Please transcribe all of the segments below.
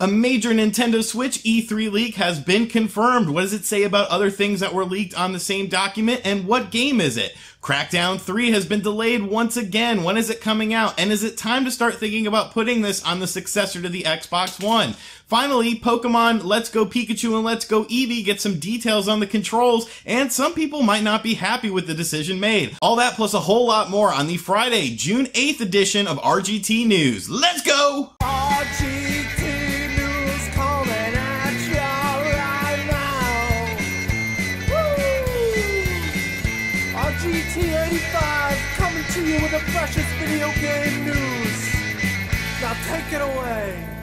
A major Nintendo Switch E3 leak has been confirmed. What does it say about other things that were leaked on the same document? And what game is it? Crackdown 3 has been delayed once again. When is it coming out? And is it time to start thinking about putting this on the successor to the Xbox One? Finally, Pokemon Let's Go Pikachu and Let's Go Eevee get some details on the controls, and some people might not be happy with the decision made. All that plus a whole lot more on the Friday, June 8th edition of RGT News. Let's go! with the freshest video game news. Now take it away.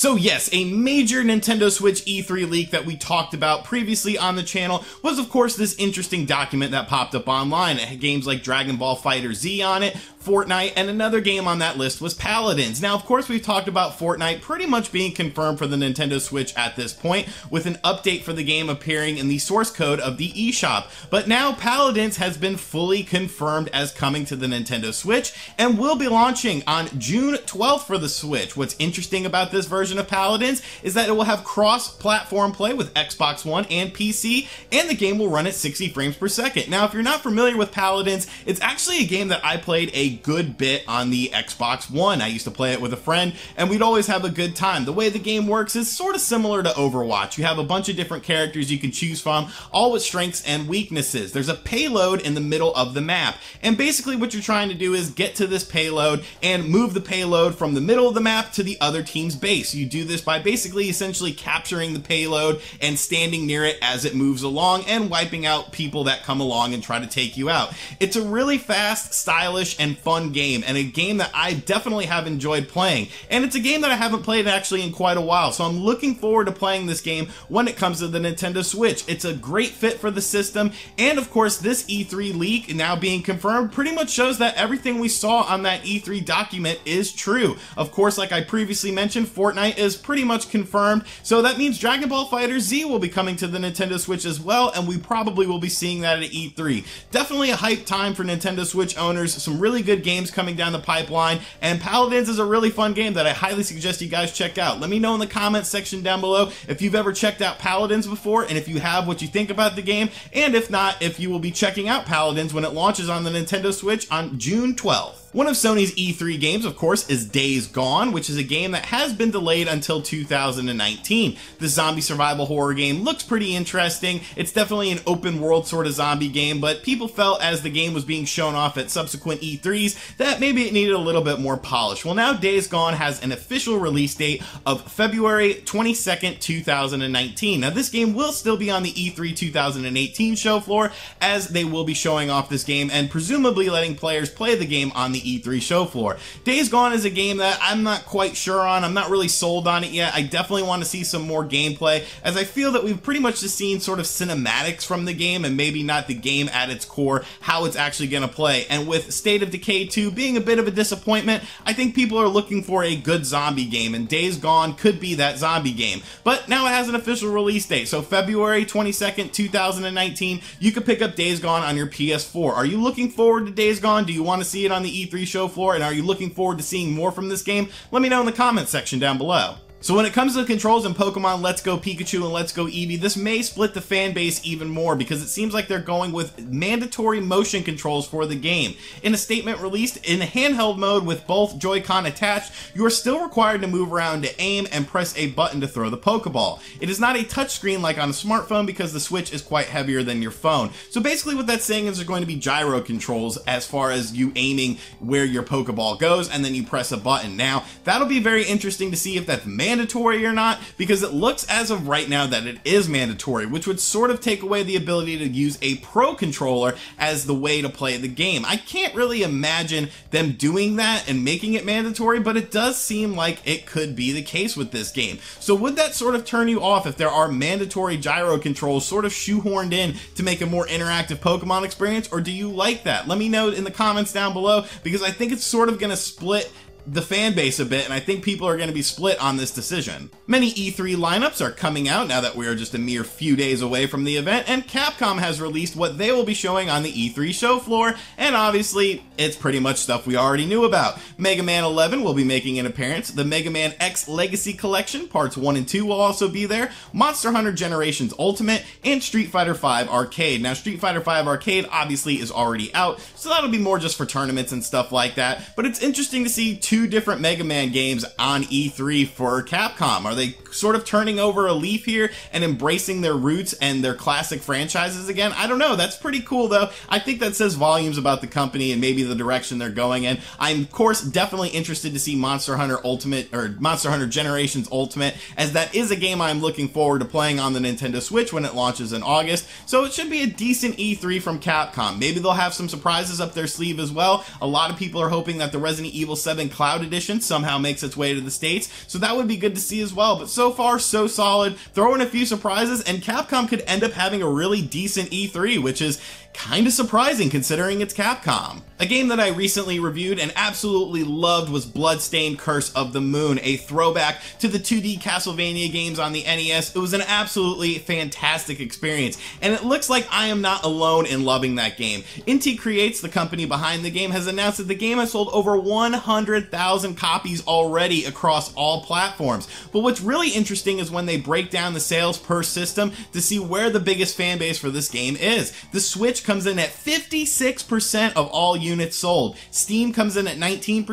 So yes, a major Nintendo Switch E3 leak that we talked about previously on the channel was of course this interesting document that popped up online. It had games like Dragon Ball Fighter Z on it, Fortnite, and another game on that list was Paladins. Now, of course, we've talked about Fortnite pretty much being confirmed for the Nintendo Switch at this point, with an update for the game appearing in the source code of the eShop. But now Paladins has been fully confirmed as coming to the Nintendo Switch and will be launching on June 12th for the Switch. What's interesting about this version of Paladins is that it will have cross-platform play with Xbox One and PC, and the game will run at 60 frames per second. Now, if you're not familiar with Paladins, it's actually a game that I played a good bit on the Xbox One. I used to play it with a friend and we'd always have a good time. The way the game works is sort of similar to Overwatch. You have a bunch of different characters you can choose from, all with strengths and weaknesses. There's a payload in the middle of the map. And basically what you're trying to do is get to this payload and move the payload from the middle of the map to the other team's base. You do this by basically essentially capturing the payload and standing near it as it moves along and wiping out people that come along and try to take you out. It's a really fast, stylish, and fun game and a game that I definitely have enjoyed playing. And it's a game that I haven't played actually in quite a while. So I'm looking forward to playing this game when it comes to the Nintendo Switch. It's a great fit for the system. And of course, this E3 leak now being confirmed pretty much shows that everything we saw on that E3 document is true. Of course, like I previously mentioned, Fortnite is pretty much confirmed. So that means Dragon Ball Fighter Z will be coming to the Nintendo Switch as well. And we probably will be seeing that at E3. Definitely a hype time for Nintendo Switch owners. Some really good good games coming down the pipeline, and Paladins is a really fun game that I highly suggest you guys check out. Let me know in the comments section down below if you've ever checked out Paladins before, and if you have, what you think about the game, and if not, if you will be checking out Paladins when it launches on the Nintendo Switch on June 12th. One of Sony's E3 games, of course, is Days Gone, which is a game that has been delayed until 2019. The zombie survival horror game looks pretty interesting. It's definitely an open world sort of zombie game, but people felt as the game was being shown off at subsequent E3s that maybe it needed a little bit more polish. Well, now Days Gone has an official release date of February 22nd, 2019. Now, this game will still be on the E3 2018 show floor, as they will be showing off this game and presumably letting players play the game on the the E3 show floor. Days Gone is a game that I'm not quite sure on. I'm not really sold on it yet. I definitely want to see some more gameplay as I feel that we've pretty much just seen sort of cinematics from the game and maybe not the game at its core, how it's actually going to play. And with State of Decay 2 being a bit of a disappointment, I think people are looking for a good zombie game and Days Gone could be that zombie game. But now it has an official release date. So February 22nd, 2019, you can pick up Days Gone on your PS4. Are you looking forward to Days Gone? Do you want to see it on the E3 E3 show floor, and are you looking forward to seeing more from this game? Let me know in the comments section down below tomorrow. So when it comes to the controls in Pokemon Let's Go Pikachu and Let's Go Eevee, this may split the fan base even more because it seems like they're going with mandatory motion controls for the game. In a statement released in handheld mode with both Joy-Con attached, you are still required to move around to aim and press a button to throw the Pokeball. It is not a touchscreen like on a smartphone because the Switch is quite heavier than your phone. So basically what that's saying is there's going to be gyro controls as far as you aiming where your Pokeball goes and then you press a button. Now, that'll be very interesting to see if that's mandatory or not because it looks as of right now that it is mandatory which would sort of take away the ability to use a pro controller as the way to play the game. I can't really imagine them doing that and making it mandatory but it does seem like it could be the case with this game. So would that sort of turn you off if there are mandatory gyro controls sort of shoehorned in to make a more interactive Pokemon experience or do you like that? Let me know in the comments down below because I think it's sort of going to split the fan base a bit, and I think people are going to be split on this decision. Many E3 lineups are coming out now that we are just a mere few days away from the event, and Capcom has released what they will be showing on the E3 show floor, and obviously, it's pretty much stuff we already knew about. Mega Man 11 will be making an appearance, the Mega Man X Legacy Collection, parts 1 and 2 will also be there, Monster Hunter Generations Ultimate, and Street Fighter V Arcade. Now, Street Fighter V Arcade obviously is already out, so that'll be more just for tournaments and stuff like that, but it's interesting to see two different Mega Man games on E3 for Capcom. Are they sort of turning over a leaf here and embracing their roots and their classic franchises again? I don't know. That's pretty cool though. I think that says volumes about the company and maybe the direction they're going in. I'm of course definitely interested to see Monster Hunter Ultimate or Monster Hunter Generations Ultimate as that is a game I'm looking forward to playing on the Nintendo Switch when it launches in August. So it should be a decent E3 from Capcom. Maybe they'll have some surprises up their sleeve as well. A lot of people are hoping that the Resident Evil 7 Cloud Edition somehow makes its way to the States, so that would be good to see as well. But so far, so solid. Throw in a few surprises, and Capcom could end up having a really decent E3, which is kind of surprising considering it's Capcom. A game that I recently reviewed and absolutely loved was Bloodstained Curse of the Moon, a throwback to the 2D Castlevania games on the NES. It was an absolutely fantastic experience, and it looks like I am not alone in loving that game. Inti Creates, the company behind the game, has announced that the game has sold over 100,000 copies already across all platforms. But what's really interesting is when they break down the sales per system to see where the biggest fan base for this game is. The Switch comes in at 56% of all units sold. Steam comes in at 19%,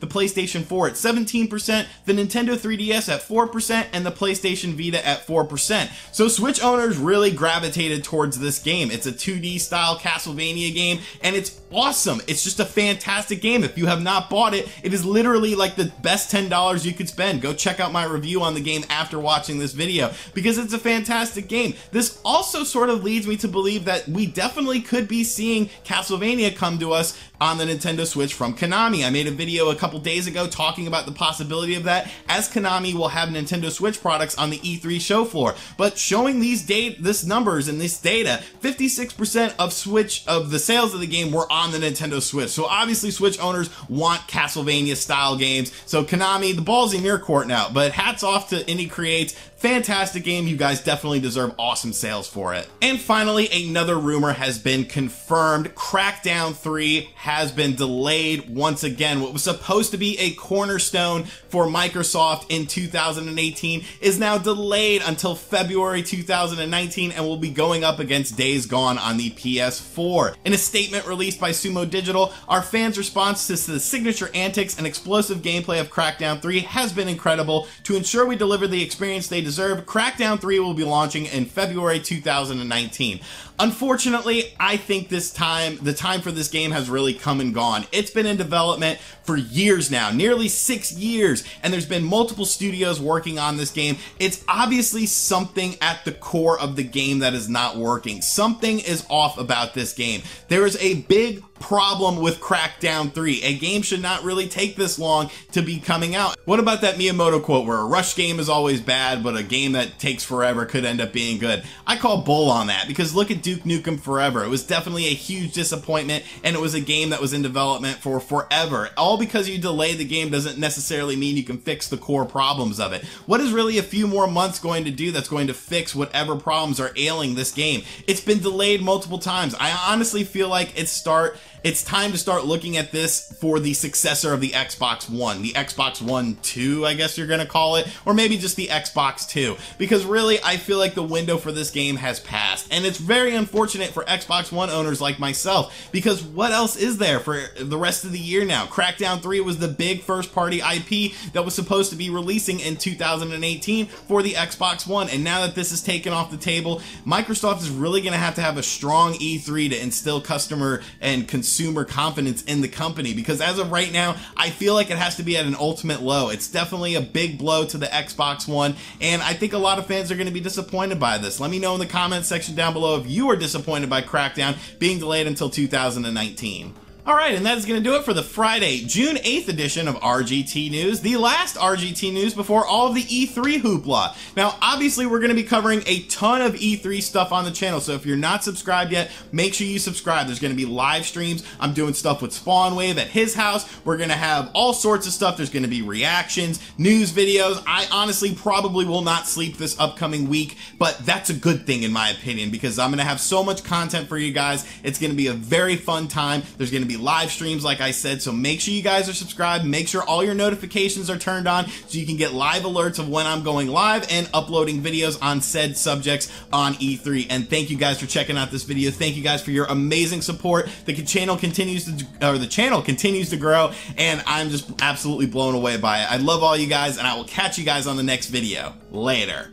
the PlayStation 4 at 17%, the Nintendo 3DS at 4%, and the PlayStation Vita at 4%. So Switch owners really gravitated towards this game. It's a 2D style Castlevania game, and it's awesome. It's just a fantastic game. If you have not bought it, it is literally like the best $10 you could spend. Go check out my review on the game after watching this video, because it's a fantastic game. This also sort of leads me to believe that we definitely could be seeing Castlevania come to us on the Nintendo Switch from Konami. I made a video a couple days ago talking about the possibility of that as Konami will have Nintendo Switch products on the E3 show floor. But showing these date this numbers and this data, 56% of Switch of the sales of the game were on the Nintendo Switch. So obviously Switch owners want Castlevania style games. So Konami, the ball's in your court now. But hats off to Inti Creates Fantastic game. You guys definitely deserve awesome sales for it. And finally, another rumor has been confirmed. Crackdown 3 has been delayed once again. What was supposed to be a cornerstone for Microsoft in 2018 is now delayed until February 2019 and will be going up against Days Gone on the PS4. In a statement released by Sumo Digital, our fans' response to the signature antics and explosive gameplay of Crackdown 3 has been incredible. To ensure we deliver the experience they deserve, Crackdown 3 will be launching in February 2019. Unfortunately, I think this time, the time for this game has really come and gone. It's been in development for years now, nearly six years, and there's been multiple studios working on this game. It's obviously something at the core of the game that is not working. Something is off about this game. There is a big problem with Crackdown 3. A game should not really take this long to be coming out. What about that Miyamoto quote where a rush game is always bad, but a game that takes forever could end up being good? I call bull on that because look at Duke Nukem Forever. It was definitely a huge disappointment and it was a game that was in development for forever. All because you delay the game doesn't necessarily mean you can fix the core problems of it. What is really a few more months going to do that's going to fix whatever problems are ailing this game? It's been delayed multiple times. I honestly feel like it's start it's time to start looking at this for the successor of the Xbox One, the Xbox One 2, I guess you're going to call it, or maybe just the Xbox 2, because really I feel like the window for this game has passed, and it's very unfortunate for Xbox One owners like myself, because what else is there for the rest of the year now? Crackdown 3 was the big first party IP that was supposed to be releasing in 2018 for the Xbox One, and now that this is taken off the table, Microsoft is really going to have to have a strong E3 to instill customer and consumer consumer confidence in the company because as of right now, I feel like it has to be at an ultimate low. It's definitely a big blow to the Xbox One, and I think a lot of fans are going to be disappointed by this. Let me know in the comments section down below if you are disappointed by Crackdown being delayed until 2019. All right, and that is going to do it for the Friday, June 8th edition of RGT News, the last RGT News before all of the E3 hoopla. Now, obviously, we're going to be covering a ton of E3 stuff on the channel, so if you're not subscribed yet, make sure you subscribe. There's going to be live streams. I'm doing stuff with Spawnwave at his house. We're going to have all sorts of stuff. There's going to be reactions, news videos. I honestly probably will not sleep this upcoming week, but that's a good thing in my opinion because I'm going to have so much content for you guys. It's going to be a very fun time. There's going to be live streams, like I said, so make sure you guys are subscribed. Make sure all your notifications are turned on so you can get live alerts of when I'm going live and uploading videos on said subjects on E3. And thank you guys for checking out this video. Thank you guys for your amazing support. The channel continues to, or the channel continues to grow, and I'm just absolutely blown away by it. I love all you guys, and I will catch you guys on the next video. Later.